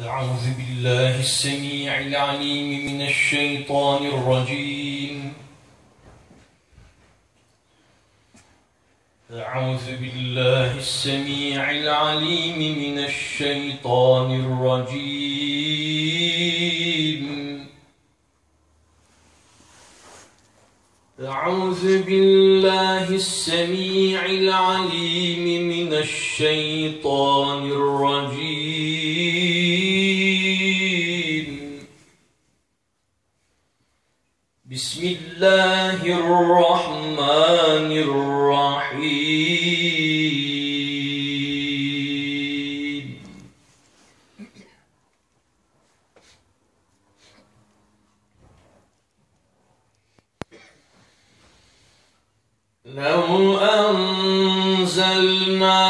أعوذ بالله السميع العليم من الشيطان الرجيم. أعوذ بالله السميع العليم من الشيطان الرجيم. أعوذ بالله السميع العليم من الشيطان الرجيم. بسم الله الرحمن الرحيم.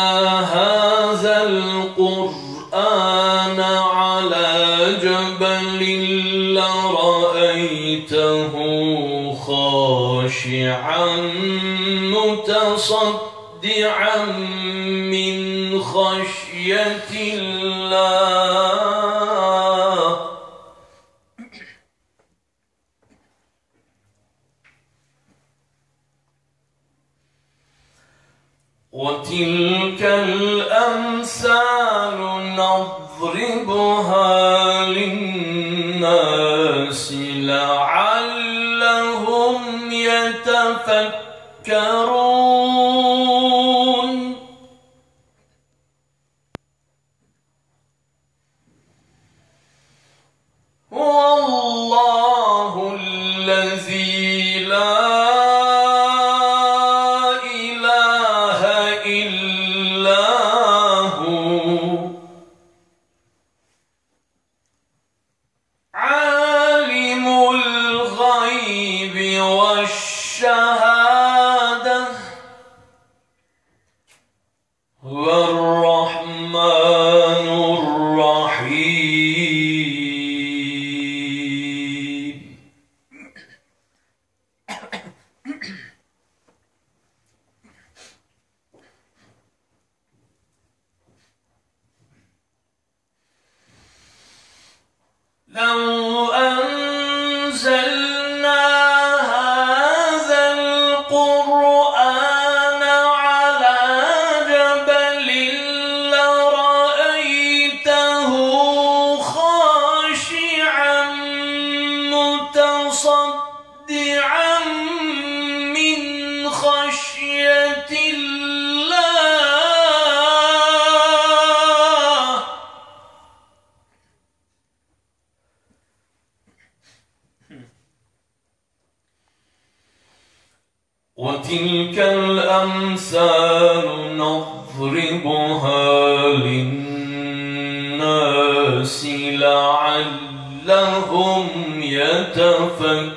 هذا القرآن على جبل لرأيته خاشعا متصدعا من خشية وتلك الأمثال نضربها للناس لعلهم يتفكرون. هو وتلك الأمثال نضربها للناس لعلهم يتفكرون.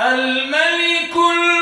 الملك الملك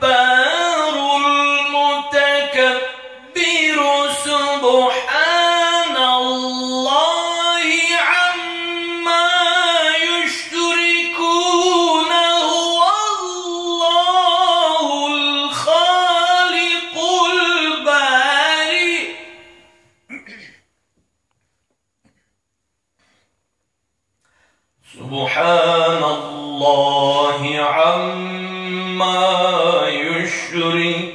but shouldn't.